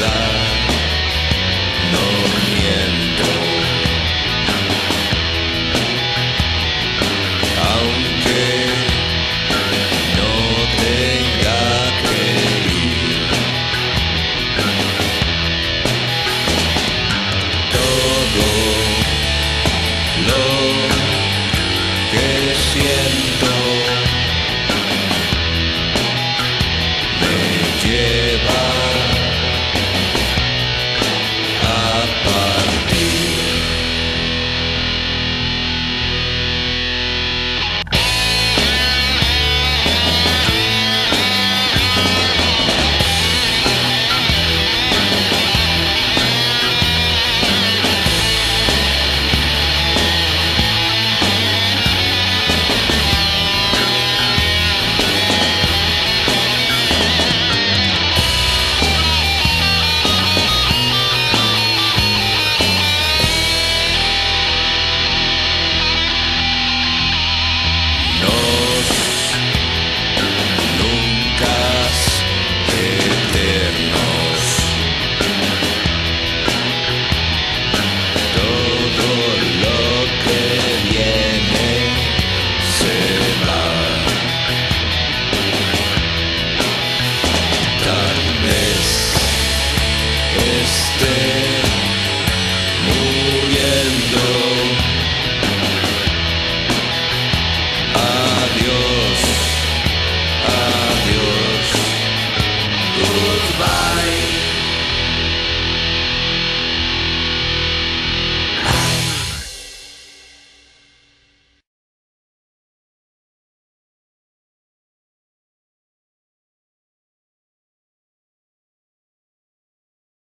No miento, aunque no tenga que ir, todo lo que siento.